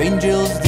angels